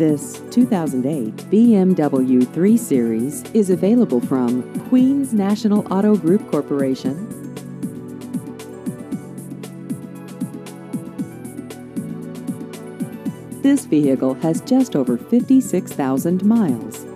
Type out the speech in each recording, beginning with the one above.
This 2008 BMW 3 Series is available from Queens National Auto Group Corporation. This vehicle has just over 56,000 miles.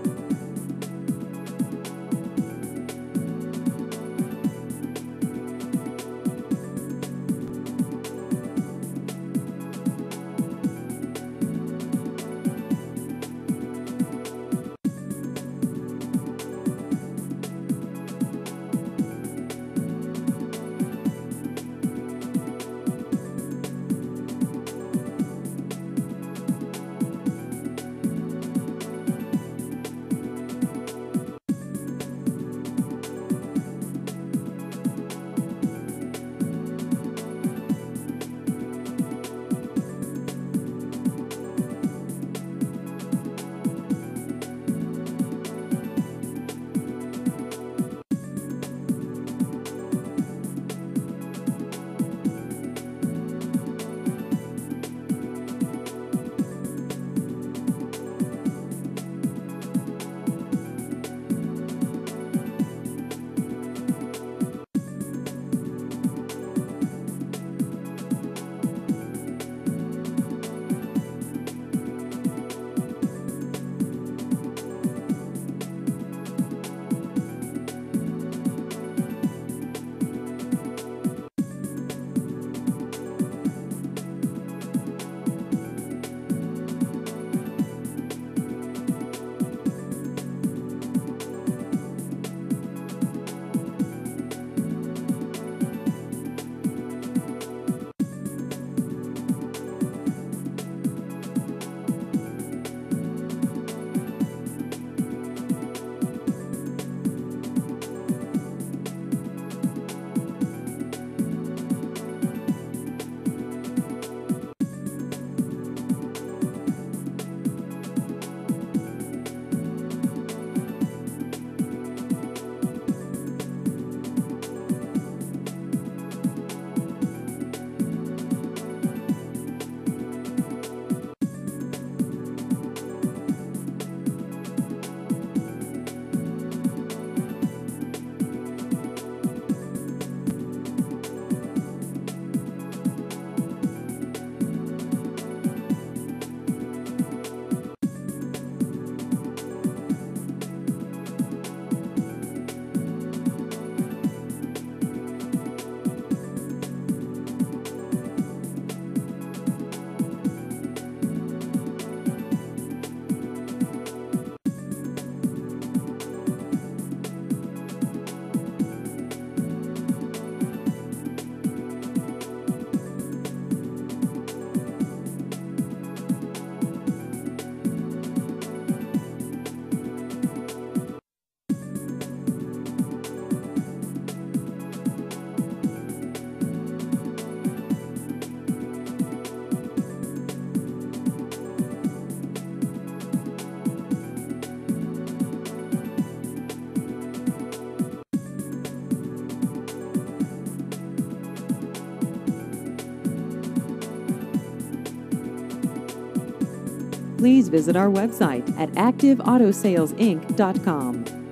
Please visit our website at activeautosalesinc.com.